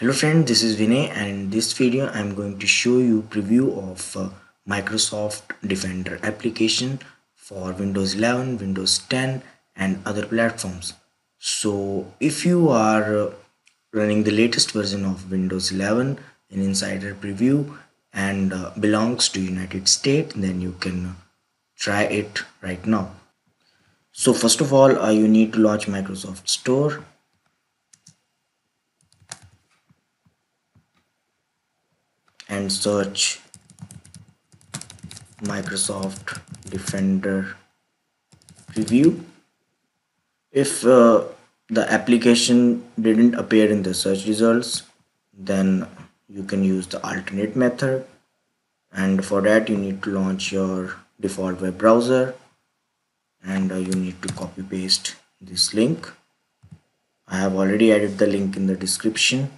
Hello friend, this is Vinay and in this video I am going to show you preview of uh, Microsoft Defender application for Windows 11, Windows 10 and other platforms. So if you are uh, running the latest version of Windows 11 in Insider Preview and uh, belongs to United States then you can try it right now. So first of all uh, you need to launch Microsoft Store and search Microsoft Defender preview if uh, the application didn't appear in the search results then you can use the alternate method. And for that you need to launch your default web browser and uh, you need to copy paste this link. I have already added the link in the description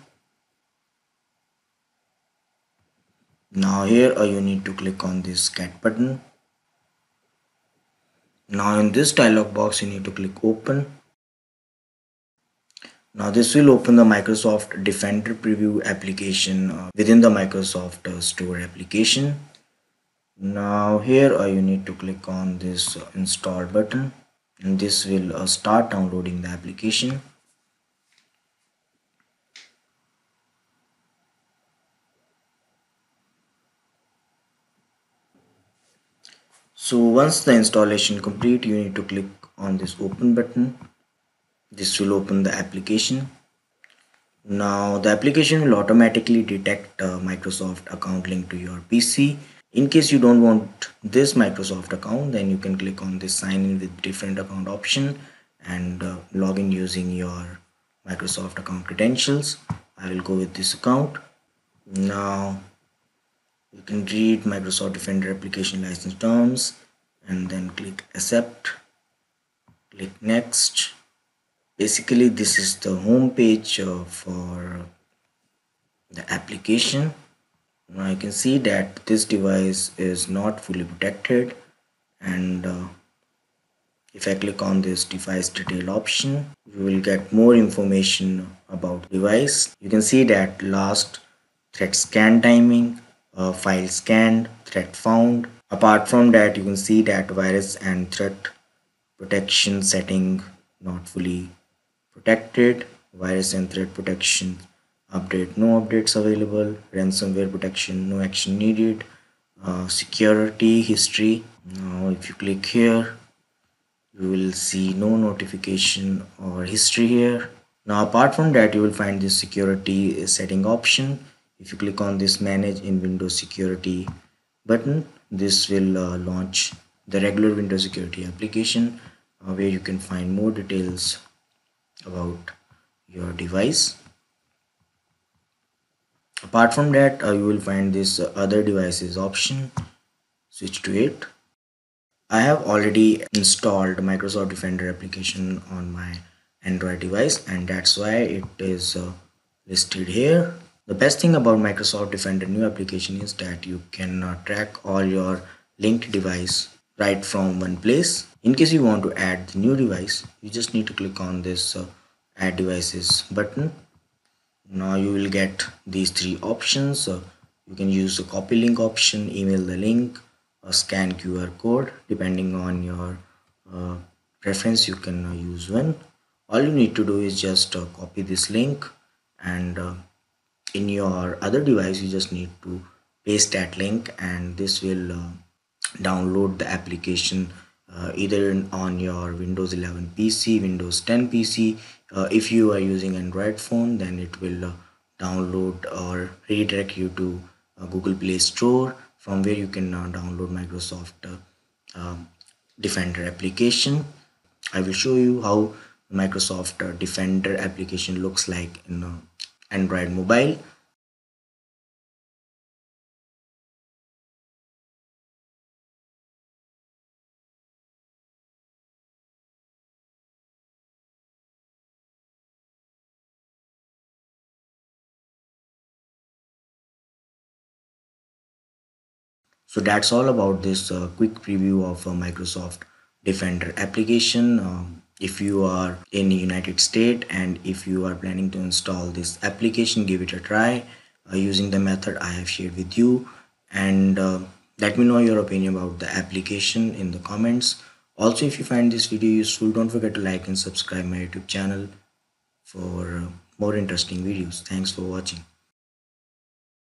now here uh, you need to click on this get button. Now in this dialog box you need to click open. Now this will open the Microsoft Defender preview application uh, within the Microsoft uh, Store application. Now here uh, you need to click on this uh, install button. And this will uh, start downloading the application so once the installation complete you need to click on this open button. This will open the application. Now the application will automatically detect a Microsoft account link to your PC in case you don't want this Microsoft account then you can click on this sign in with different account option and uh, log in using your Microsoft account credentials. I will go with this account. Now you can read Microsoft Defender application license terms and then click accept. Click next. Basically this is the home page uh, for the application. Now you can see that this device is not fully protected and uh, if I click on this device detail option you will get more information about device. You can see that last threat scan timing uh, file scanned threat found. Apart from that you can see that virus and threat protection setting not fully protected. Virus and threat protection update no updates available. Ransomware protection no action needed. Uh, security history now if you click here you will see no notification or history here. Now apart from that you will find this security setting option if you click on this manage in windows security button this will uh, launch the regular windows security application uh, where you can find more details about your device. Apart from that uh, you will find this uh, other devices option switch to it. I have already installed Microsoft Defender application on my Android device and that's why it is uh, listed here the best thing about Microsoft Defender new application is that you can uh, track all your linked device right from one place. In case you want to add the new device, you just need to click on this uh, add devices button. Now you will get these three options. Uh, you can use the copy link option, email the link, or scan QR code depending on your uh, preference you can uh, use one. All you need to do is just uh, copy this link and in your other device you just need to paste that link and this will uh, download the application uh, either on your windows 11 pc windows 10 pc uh, if you are using android phone then it will uh, download or redirect you to uh, google play store from where you can uh, download microsoft um, defender application. I will show you how microsoft defender application looks like in Android mobile. So that's all about this uh, quick preview of uh, Microsoft Defender application. Um, if you are in United States and if you are planning to install this application give it a try uh, using the method I have shared with you. And uh, let me know your opinion about the application in the comments. Also if you find this video useful don't forget to like and subscribe my youtube channel for uh, more interesting videos. Thanks for watching